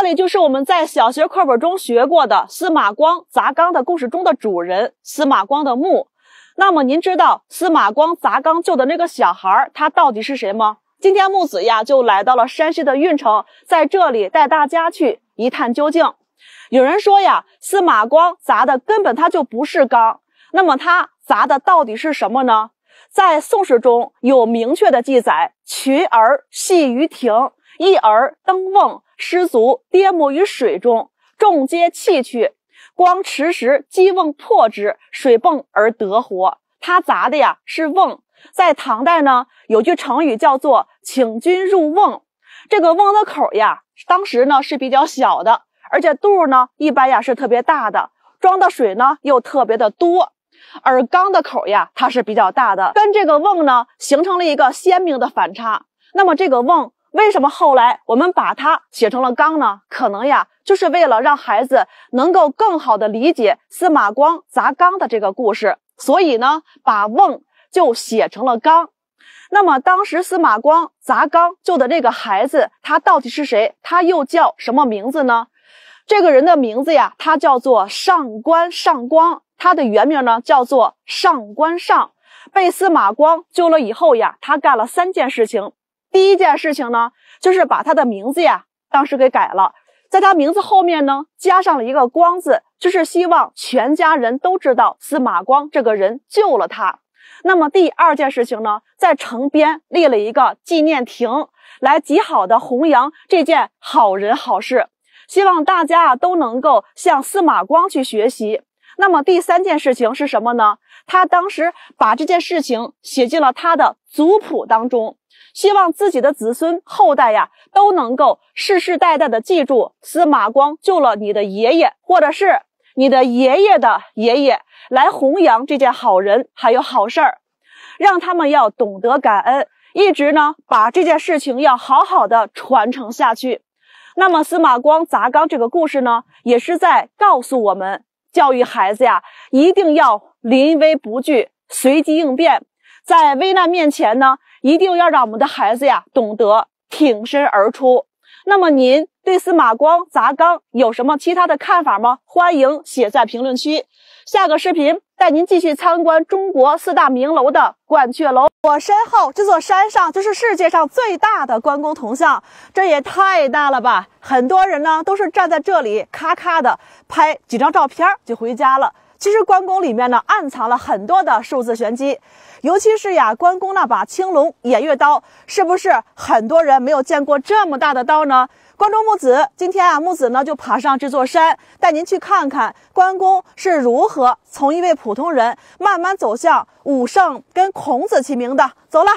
这里就是我们在小学课本中学过的司马光砸缸的故事中的主人司马光的墓。那么您知道司马光砸缸救的那个小孩他到底是谁吗？今天木子呀就来到了山西的运城，在这里带大家去一探究竟。有人说呀，司马光砸的根本他就不是缸，那么他砸的到底是什么呢？在《宋史》中有明确的记载：群儿戏于庭，一儿登瓮，失足跌没于水中，众皆弃去。光持石击瓮破之，水迸而得活。他砸的呀是瓮。在唐代呢，有句成语叫做“请君入瓮”。这个瓮的口呀，当时呢是比较小的，而且肚呢一般呀是特别大的，装的水呢又特别的多。而缸的口呀，它是比较大的，跟这个瓮呢形成了一个鲜明的反差。那么这个瓮为什么后来我们把它写成了缸呢？可能呀。就是为了让孩子能够更好的理解司马光砸缸的这个故事，所以呢，把瓮就写成了缸。那么当时司马光砸缸救的这个孩子，他到底是谁？他又叫什么名字呢？这个人的名字呀，他叫做上官上光，他的原名呢叫做上官上。被司马光救了以后呀，他干了三件事情。第一件事情呢，就是把他的名字呀，当时给改了。在他名字后面呢，加上了一个“光”字，就是希望全家人都知道司马光这个人救了他。那么第二件事情呢，在城边立了一个纪念亭，来极好的弘扬这件好人好事，希望大家啊都能够向司马光去学习。那么第三件事情是什么呢？他当时把这件事情写进了他的族谱当中。希望自己的子孙后代呀都能够世世代代的记住司马光救了你的爷爷，或者是你的爷爷的爷爷，来弘扬这件好人还有好事儿，让他们要懂得感恩，一直呢把这件事情要好好的传承下去。那么司马光砸缸这个故事呢，也是在告诉我们，教育孩子呀一定要临危不惧，随机应变，在危难面前呢。一定要让我们的孩子呀懂得挺身而出。那么您对司马光砸缸有什么其他的看法吗？欢迎写在评论区。下个视频带您继续参观中国四大名楼的鹳雀楼。我身后这座山上就是世界上最大的关公铜像，这也太大了吧！很多人呢都是站在这里咔咔的拍几张照片就回家了。其实关公里面呢暗藏了很多的数字玄机。尤其是呀，关公那把青龙偃月刀，是不是很多人没有见过这么大的刀呢？关中木子今天啊，木子呢就爬上这座山，带您去看看关公是如何从一位普通人慢慢走向武圣，跟孔子齐名的。走了，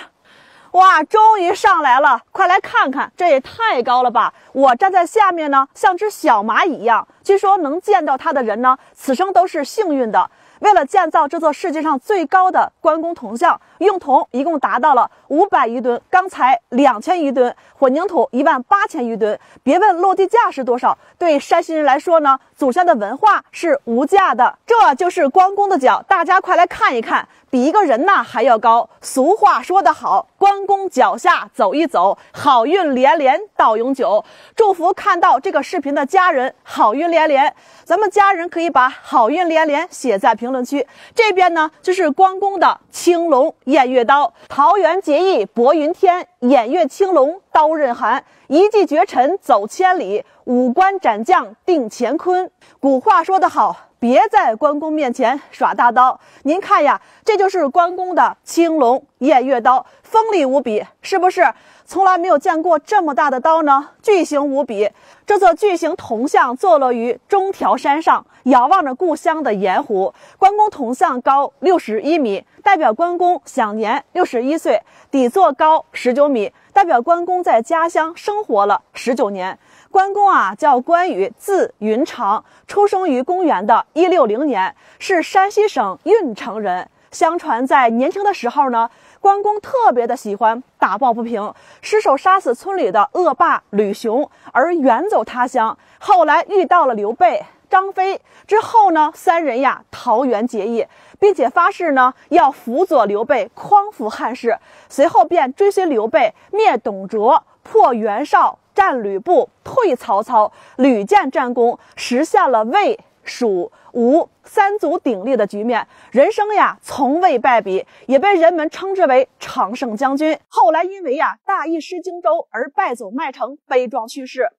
哇，终于上来了，快来看看，这也太高了吧！我站在下面呢，像只小蚂蚁一样。据说能见到它的人呢，此生都是幸运的。为了建造这座世界上最高的关公铜像，用铜一共达到了五百余吨，钢材两千余吨，混凝土一万八千余吨。别问落地价是多少，对山西人来说呢，祖先的文化是无价的。这就是关公的脚，大家快来看一看。比一个人呐还要高。俗话说得好，关公脚下走一走，好运连连到永久。祝福看到这个视频的家人好运连连。咱们家人可以把好运连连写在评论区。这边呢就是关公的青龙偃月刀，桃园结义薄云天，偃月青龙刀刃寒，一骑绝尘走千里，五关斩将定乾坤。古话说得好。别在关公面前耍大刀！您看呀，这就是关公的青龙偃月刀，锋利无比，是不是？从来没有见过这么大的刀呢，巨型无比。这座巨型铜像坐落于中条山上，遥望着故乡的盐湖。关公铜像高六十一米，代表关公享年六十一岁；底座高十九米，代表关公在家乡生活了十九年。关公啊，叫关羽，字云长，出生于公元的一六零年，是山西省运城人。相传在年轻的时候呢，关公特别的喜欢打抱不平，失手杀死村里的恶霸吕雄，而远走他乡。后来遇到了刘备、张飞之后呢，三人呀桃园结义，并且发誓呢要辅佐刘备匡扶汉室。随后便追随刘备灭董卓，破袁绍。战吕布，退曹操，屡建战功，实现了魏、蜀、吴三足鼎立的局面。人生呀，从未败笔，也被人们称之为常胜将军。后来因为呀大意失荆州而败走麦城，悲壮去世。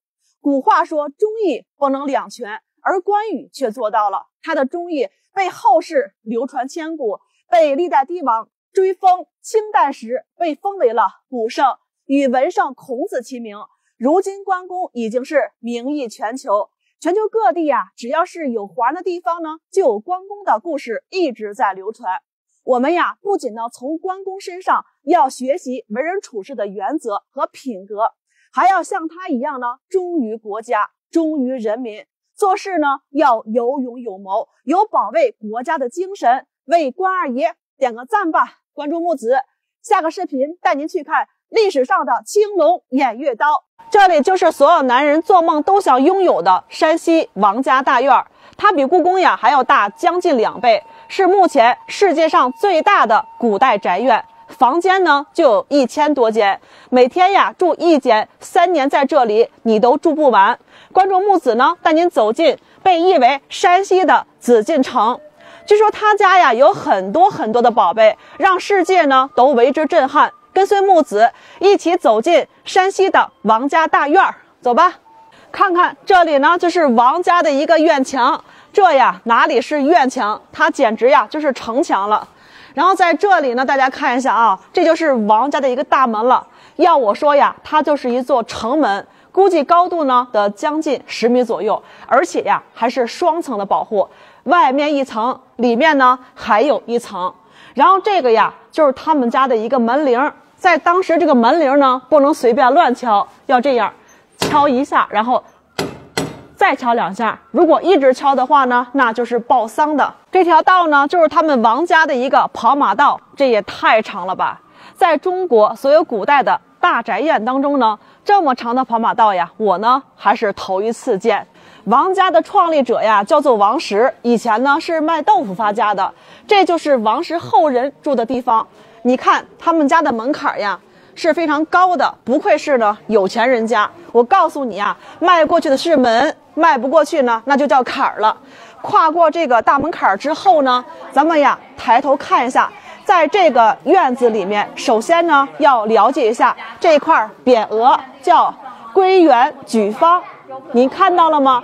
古话说忠义不能两全，而关羽却做到了。他的忠义被后世流传千古，被历代帝王追封。清代时被封为了武圣，与文圣孔子齐名。如今关公已经是名誉全球，全球各地呀，只要是有华的地方呢，就有关公的故事一直在流传。我们呀，不仅呢从关公身上要学习为人处事的原则和品格，还要像他一样呢，忠于国家，忠于人民，做事呢要有勇有谋，有保卫国家的精神。为关二爷点个赞吧！关注木子，下个视频带您去看历史上的青龙偃月刀。这里就是所有男人做梦都想拥有的山西王家大院，它比故宫呀还要大将近两倍，是目前世界上最大的古代宅院。房间呢就有一千多间，每天呀住一间，三年在这里你都住不完。关注木子呢，带您走进被誉为山西的紫禁城。据说他家呀有很多很多的宝贝，让世界呢都为之震撼。跟随木子一起走进山西的王家大院儿，走吧，看看这里呢就是王家的一个院墙。这呀哪里是院墙，它简直呀就是城墙了。然后在这里呢，大家看一下啊，这就是王家的一个大门了。要我说呀，它就是一座城门。估计高度呢得将近十米左右，而且呀还是双层的保护，外面一层，里面呢还有一层。然后这个呀就是他们家的一个门铃，在当时这个门铃呢不能随便乱敲，要这样敲一下，然后再敲两下。如果一直敲的话呢，那就是报丧的。这条道呢就是他们王家的一个跑马道，这也太长了吧！在中国所有古代的大宅院当中呢。这么长的跑马道呀，我呢还是头一次见。王家的创立者呀，叫做王石，以前呢是卖豆腐发家的。这就是王石后人住的地方。你看他们家的门槛呀是非常高的，不愧是呢有钱人家。我告诉你呀，迈过去的是门，迈不过去呢，那就叫坎儿了。跨过这个大门槛之后呢，咱们呀抬头看一下。在这个院子里面，首先呢要了解一下这块匾额，叫“归园举坊”。您看到了吗？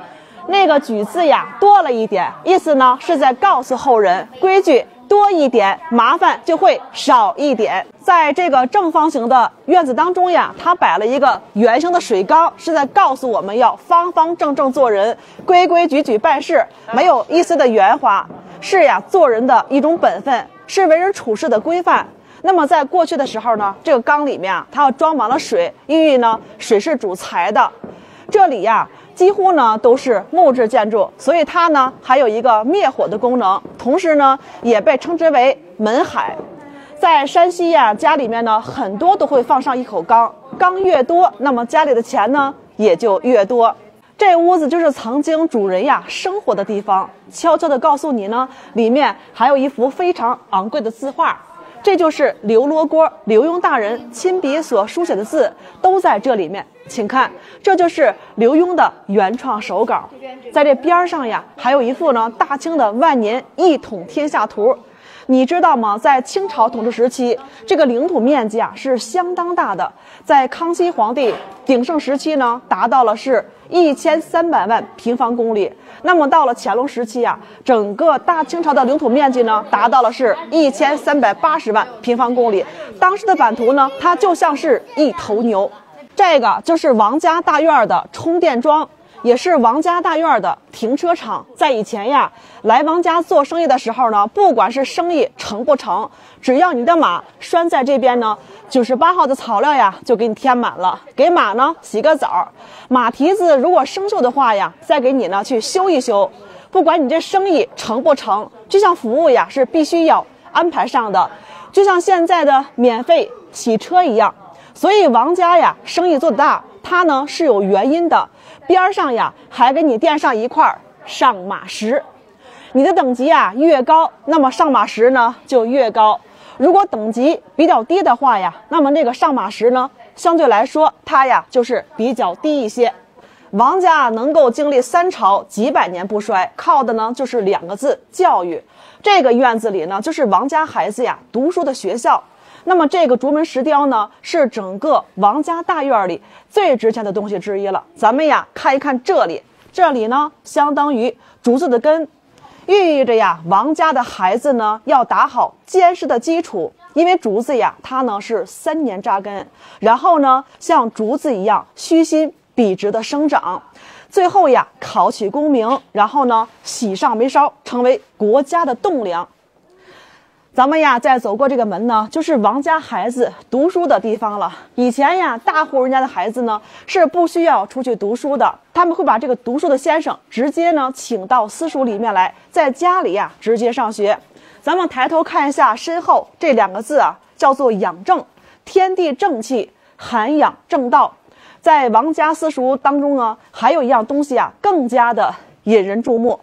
那个“举”字呀多了一点，意思呢是在告诉后人，规矩多一点，麻烦就会少一点。在这个正方形的院子当中呀，它摆了一个圆形的水缸，是在告诉我们要方方正正做人，规规矩矩办事，没有一丝的圆滑，是呀，做人的一种本分。是为人处事的规范。那么在过去的时候呢，这个缸里面啊，它要装满了水，因为呢，水是主财的。这里呀，几乎呢都是木质建筑，所以它呢还有一个灭火的功能，同时呢也被称之为门海。在山西呀，家里面呢很多都会放上一口缸，缸越多，那么家里的钱呢也就越多。这屋子就是曾经主人呀生活的地方。悄悄地告诉你呢，里面还有一幅非常昂贵的字画，这就是刘罗锅刘墉大人亲笔所书写的字，都在这里面。请看，这就是刘墉的原创手稿。在这边上呀，还有一幅呢大清的万年一统天下图。你知道吗？在清朝统治时期，这个领土面积啊是相当大的。在康熙皇帝鼎盛时期呢，达到了是一千三百万平方公里。那么到了乾隆时期啊，整个大清朝的领土面积呢，达到了是一千三百八十万平方公里。当时的版图呢，它就像是一头牛。这个就是王家大院的充电桩。也是王家大院的停车场。在以前呀，来王家做生意的时候呢，不管是生意成不成，只要你的马拴在这边呢，九十八号的草料呀就给你填满了。给马呢洗个澡，马蹄子如果生锈的话呀，再给你呢去修一修。不管你这生意成不成，这项服务呀是必须要安排上的，就像现在的免费洗车一样。所以王家呀生意做得大，它呢是有原因的。边上呀，还给你垫上一块上马石。你的等级啊越高，那么上马石呢就越高。如果等级比较低的话呀，那么那个上马石呢相对来说它呀就是比较低一些。王家能够经历三朝几百年不衰，靠的呢就是两个字教育。这个院子里呢，就是王家孩子呀读书的学校。那么这个竹门石雕呢，是整个王家大院里最值钱的东西之一了。咱们呀看一看这里，这里呢相当于竹子的根，寓意着呀王家的孩子呢要打好坚实的基础。因为竹子呀，它呢是三年扎根，然后呢像竹子一样虚心。笔直的生长，最后呀考取功名，然后呢喜上眉梢，成为国家的栋梁。咱们呀再走过这个门呢，就是王家孩子读书的地方了。以前呀，大户人家的孩子呢是不需要出去读书的，他们会把这个读书的先生直接呢请到私塾里面来，在家里呀直接上学。咱们抬头看一下身后这两个字啊，叫做养正，天地正气，涵养正道。在王家私塾当中呢，还有一样东西啊，更加的引人注目。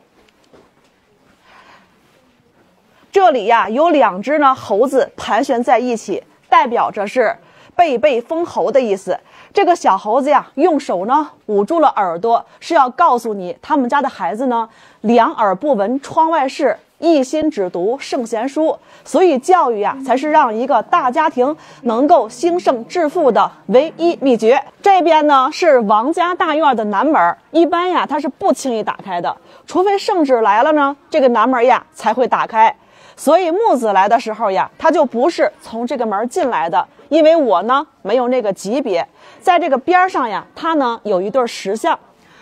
这里呀有两只呢猴子盘旋在一起，代表着是贝贝封侯的意思。这个小猴子呀，用手呢捂住了耳朵，是要告诉你，他们家的孩子呢，两耳不闻窗外事。一心只读圣贤书，所以教育呀，才是让一个大家庭能够兴盛致富的唯一秘诀。这边呢是王家大院的南门，一般呀它是不轻易打开的，除非圣旨来了呢，这个南门呀才会打开。所以木子来的时候呀，他就不是从这个门进来的，因为我呢没有那个级别，在这个边上呀，它呢有一对石像，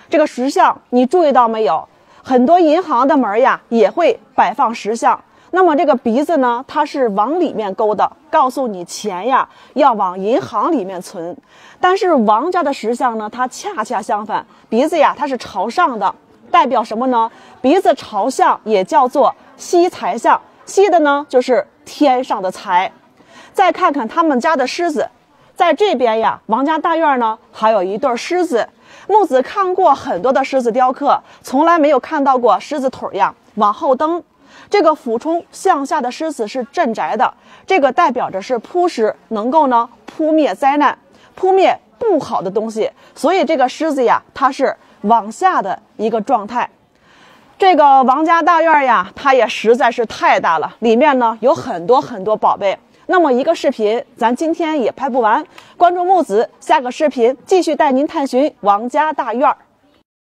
这个石像你注意到没有？很多银行的门呀也会摆放石像，那么这个鼻子呢，它是往里面勾的，告诉你钱呀要往银行里面存。但是王家的石像呢，它恰恰相反，鼻子呀它是朝上的，代表什么呢？鼻子朝向也叫做吸财相，吸的呢就是天上的财。再看看他们家的狮子，在这边呀，王家大院呢还有一对狮子。木子看过很多的狮子雕刻，从来没有看到过狮子腿呀往后蹬。这个俯冲向下的狮子是镇宅的，这个代表着是扑食，能够呢扑灭灾难，扑灭不好的东西。所以这个狮子呀，它是往下的一个状态。这个王家大院呀，它也实在是太大了，里面呢有很多很多宝贝。那么一个视频，咱今天也拍不完。关注木子，下个视频继续带您探寻王家大院。